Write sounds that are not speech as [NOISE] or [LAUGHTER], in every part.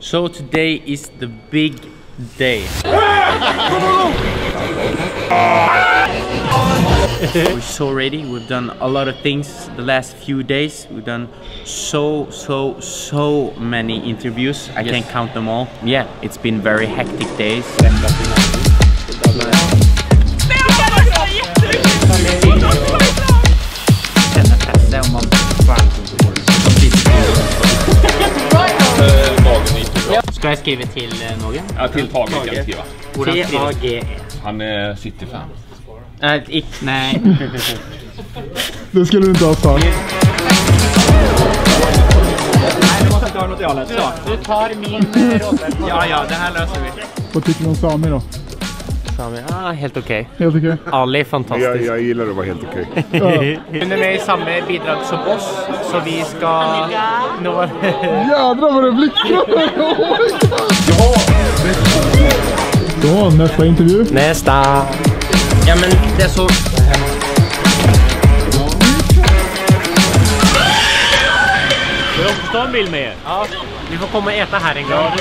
So today is the big day. [LAUGHS] We're so ready. We've done a lot of things the last few days. We've done so, so, so many interviews. I can't count them all. Yeah, it's been very hectic days. Skriva till eh, någon? Ja, till Tage kan jag skriva. T-A-G-E. Han är City-fan. Nej, ick, nej. [LAUGHS] Det skulle du inte ha sagt. Du tar min eh, Robert. Ja, ja, det här löser vi. Vad tycker du om Sami då? Sami, ah, helt okej. Helt okej? Ali är fantastisk. Jag, jag gillar att vara helt okej. Hun [LAUGHS] är med i samma bidrag som oss, så vi ska nå... [LAUGHS] Jädrar vad det blixtrar! Oh my God. Så, nästa intervju. Nästa! Ja men det är så... Vill du också ta en bild med er? Ja. Vi får komma och äta här en gång.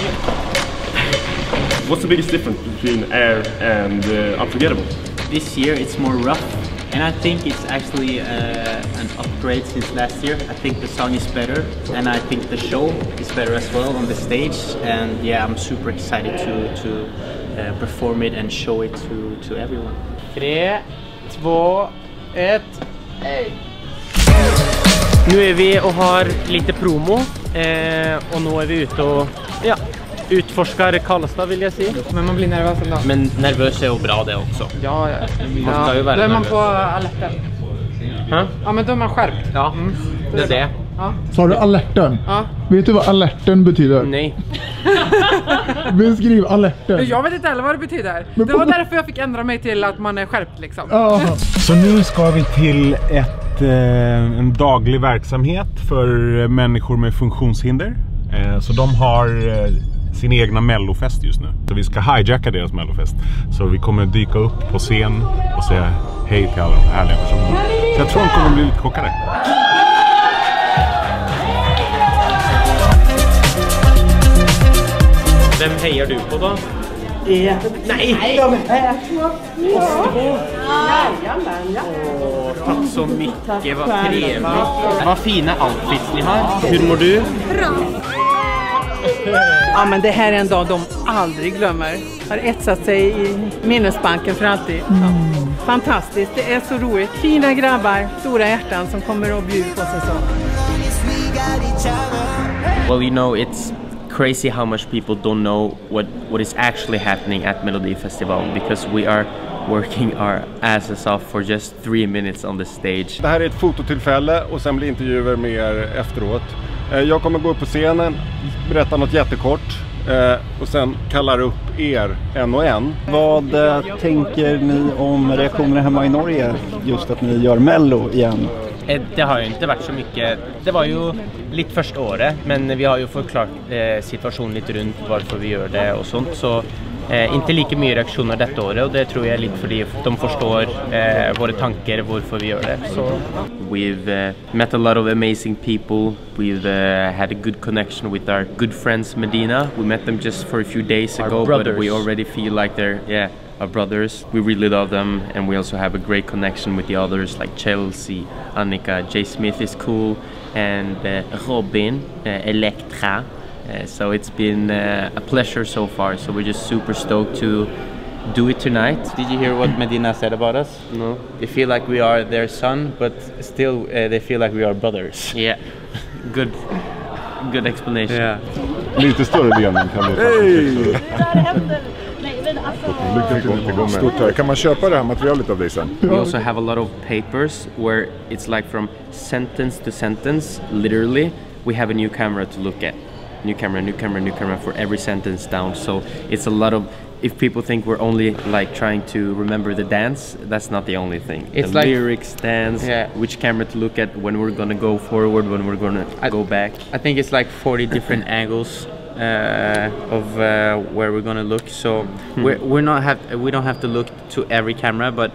What's the biggest difference between Air and uh, Unforgettable? This year it's more rough. And I think it's actually uh, an upgrade since last year. I think the song is better and I think the show is better as well on the stage. And yeah, I'm super excited to, to uh, perform it and show it to, to everyone. Tre, två, ett, hej! Nu är vi och har lite promo eh, och nu är vi ute och ja, utforskar Karlstad vill jag säga. Men man blir nervös ändå. Men nervös är bra det också. Ja, ja. Man ska ju vara Då är man nervös. på alerten. Ja, men då är man skärpt. Ja, det är det. Ja. Sa du alerten? Ja. Vet du vad alerten betyder? Nej. [LAUGHS] Beskriv alerten. Jag vet inte heller vad det betyder. Men Det var därför jag fick ändra mig till att man är skärpt liksom. Ja. Så nu ska vi till ett, eh, en daglig verksamhet för eh, människor med funktionshinder. Eh, så de har eh, sin egna mellofest just nu. Så vi ska hijacka deras mellofest. Så vi kommer dyka upp på scen och säga hej till alla de härliga personerna. Så jag tror de kommer bli lite chockade. Vem hejar du på då? Nej! Åh, tack så mycket, vad trevligt. Vad fina outfits ni har. Hur mår du? Ja, men det här är en dag de aldrig glömmer. Har etsat sig i minnesbanken för alltid. Ja. Fantastiskt, det är så roligt. Fina grabbar, stora hjärtan som kommer och bjuder på sig så. Well, you know, it's crazy how much people don't know what, what is actually happening at Melody Festival because we are working our asses off for just three minutes on the stage. Det här är ett fototillfälle och sen blir intervjuer med er efteråt. Eh, Jag kommer gå upp på scenen, berätta något jättekort eh, och sen kallar upp er en och en. Vad eh, tänker ni om reaktionerna hemma i Norge just att ni gör Mello igen? Det har ju inte varit så mycket. Det var ju lite första året, men vi har ju förklarat situationen lite runt varför vi gör det och sånt. Så eh, inte lika mycket reaktioner detta året och det tror jag är lite för att de förstår eh, våra tankar varför vi gör det. Så. We've uh, met a lot of amazing people. We've uh, had a good connection with our good friends Medina. We met them just for a few days ago, but we already feel like they're yeah our brothers. We really love them, and we also have a great connection with the others like Chelsea, Annika, Jay Smith is cool, and uh, Robin, uh, Elektra. Uh, so it's been uh, a pleasure so far. So we're just super stoked to do it tonight. Did you hear what Medina said about us? No. They feel like we are their son, but still uh, they feel like we are brothers. Yeah. good. Good explanation. Yeah. Lite större Lenin kan du Hej! Stort tack. Kan man köpa det här materialet av dig sen? We also have a lot of papers where it's like from sentence to sentence, literally. We have a new camera to look at. New camera, new camera, new camera for every sentence down. So it's a lot of. If people think we're only like trying to remember the dance, that's not the only thing. It's the like- lyrics, dance, Yeah. which camera to look at, when we're gonna go forward, when we're gonna go back. I think it's like 40 different [LAUGHS] angles uh, of uh, where we're gonna look. So we're, we're not have we don't have to look to every camera, but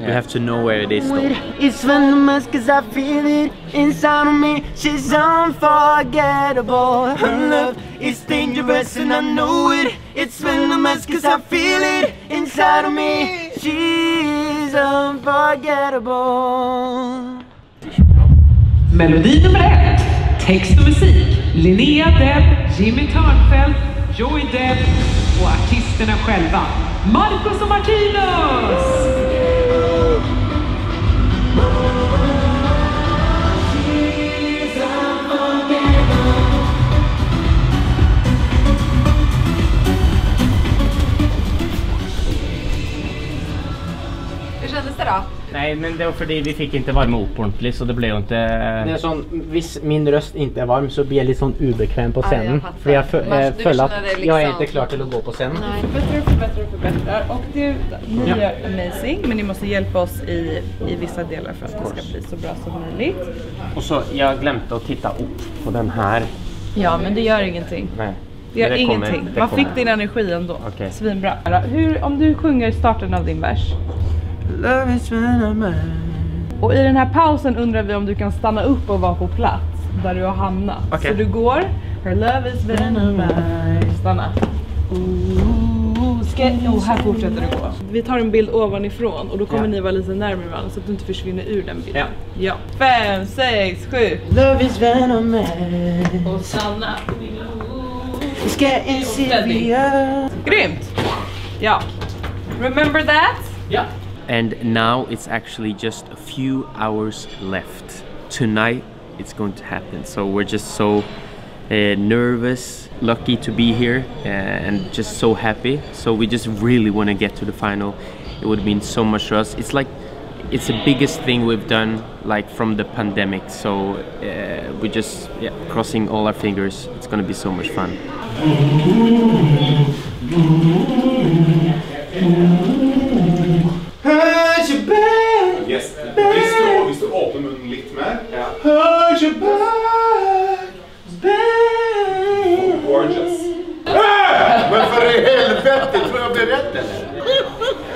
You have to know where it is though. It's venomous cause I feel it inside of me. She's unforgettable. Her love is dangerous and I know it. It's venomous cause I feel it inside of me. She's unforgettable. Melodi nummer ett. Text och musik. Linnea Deb, Jimmy Törnfeldt, Joey Deb och artisterna själva. Marcus och Martinus! Nej, men det var fordi vi fikk ikke varme opp ordentlig, så det ble jo ikke Det er sånn, Hvis min røst ikke er varm, så blir jeg litt sånn ubekvem på Ja, jag scenen. Man- jeg du føler känner at dig jeg er liksom- ikke klar til å gå på scenen. Förbättrar och förbättrar och förbättrar. Och det, ni Ja. amazing, men ni måste hjälpa oss i, i vissa delar för att det ska bli så bra som möjligt. Og så Jeg glemte å titte opp på den her. Ja, men det gör ingenting. Nei. Det gör kommer- ingenting. det Man kommer. fick din energi ändå. Okej. Svinbra. Hur, om du sjunger starten av din vers. Love is venomous. Och i den här pausen undrar vi om du kan stanna upp och vara på plats där du har hamnat. Okej. Så du går, her love is venomous. Stanna. Ooh, ska, oh, här fortsätter du gå. Vi tar en bild ovanifrån och då kommer Ja. ni vara lite närmare varandra så att du inte försvinner ur den bilden. Ja. ja. Fem, sex, sju. Love is venomous. Och stanna. It's getting serious. Grymt! Ja. Remember that? Ja. And now it's actually just a few hours left. Tonight it's going to happen. So we're just so uh, nervous, lucky to be here, uh, and just so happy. So we just really want to get to the final. It would mean so much to us. It's like it's the biggest thing we've done, like from the pandemic. So uh, we're just yeah, crossing all our fingers. It's gonna be so much fun. [LAUGHS]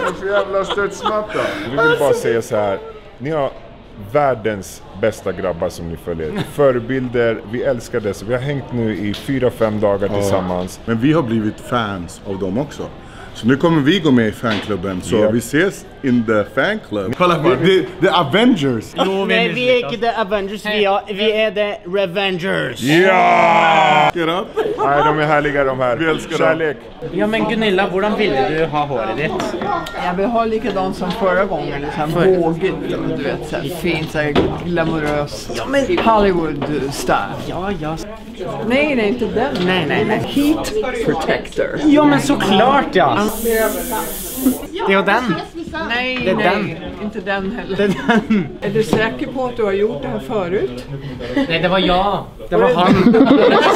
Vad för jävla studsmatta? Vi vill bara säga så här. Ni har världens bästa grabbar som ni följer. Förebilder, vi älskar det. Så vi har hängt nu i fyra, fem dagar tillsammans. Men vi har blivit fans av dem också. Så nu kommer vi gå med i fanklubben. Så Ja. vi ses in the fanclub. Kolla bara, the, the Avengers! Nej, vi är inte The Avengers, vi är, vi är The Revengers. Ja! Up! Nej, de är härliga de här. Vi älskar dem. Kärlek. Ja men Gunilla, hvordan ville du ha håret ditt? Jag vill ha likadant som förra gången, liksom vågigt du vet, så här, fint, så här, glamoröst. Hollywood-style. Ja, ja. Nej, det är inte den. Nej, nej, nej. Heat protector. Ja men såklart ja! Det är den. Nej, Det är nej, den. inte den heller. Det är den. Är du säker på att du har gjort det här förut? Nej det var jag. Det var han.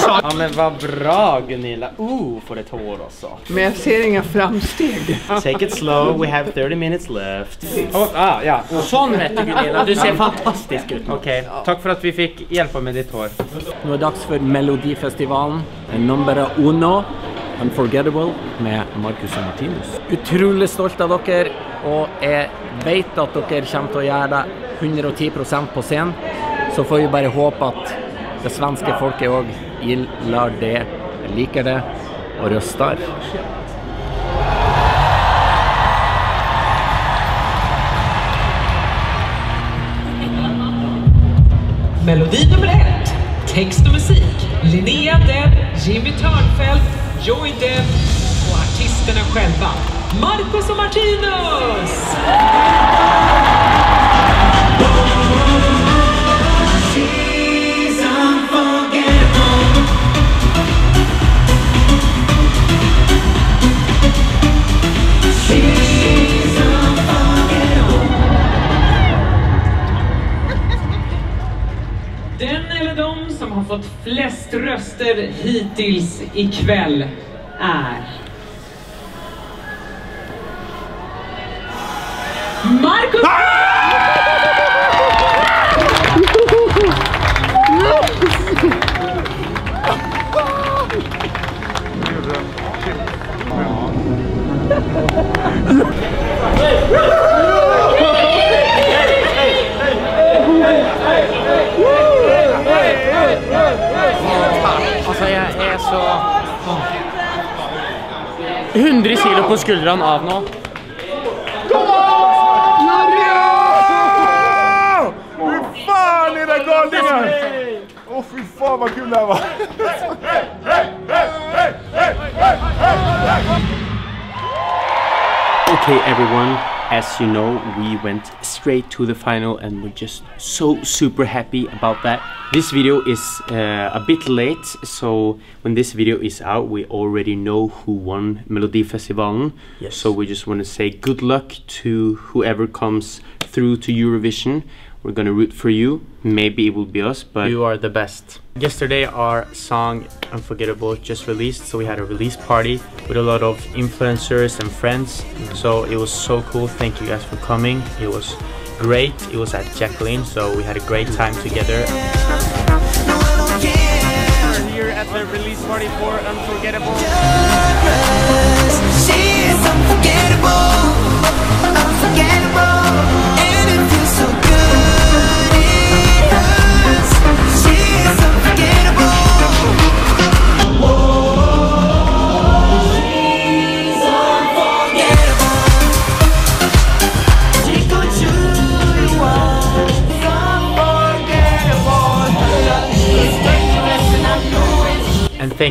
[LAUGHS] Ja men vad bra Gunilla. Oh, får ett hår också. Men jag ser inga framsteg. Take it slow, we have 30 minutes left. Oh, ah, ja. Sån rätt Gunilla, du ser fantastisk ut. Okej, tack för att vi fick hjälpa med ditt hår. Nu är det dags för Melodifestivalen. Nummer uno, Unforgettable, med Marcus och Martinus. Utrolig stolt av dere, og jeg vet at dere kommer til å gjøre det 110% på scenen. Så får vi bare håpe at det svenske folket òg gillar det, liker det og røster. Melodi nummer ett. Text och musik. Linnea Deb, Jimmy Törnfeldt, Joey Depp och artisterna själva. Marcus och Martinus! Röster hittills ikväll är... Marcus! [LAUGHS] Altså, [LAUGHS] 100 kilo på skuldrene av nå. Fy fan era galningar! Åh fy fan vad kul det här var! Okay, everyone. As you know, we went straight to the final and we're just so super happy about that. This video is uh, a bit late, so when this video is out, we already know who won Melodifestivalen. Yes. So we just want to say good luck to whoever comes through to Eurovision. We're gonna root for you. Maybe it will be us, but you are the best. Yesterday, our song Unforgettable just released, so we had a release party with a lot of influencers and friends. So it was so cool. Thank you guys for coming. It was great. It was at Jacqueline, so we had a great time together. We're here at the release party for Unforgettable.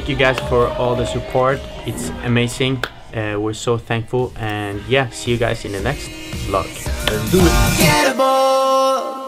Thank you guys for all the support. It's amazing. Uh, we're so thankful. And yeah, see you guys in the next vlog. Let's do it. Unforgettable.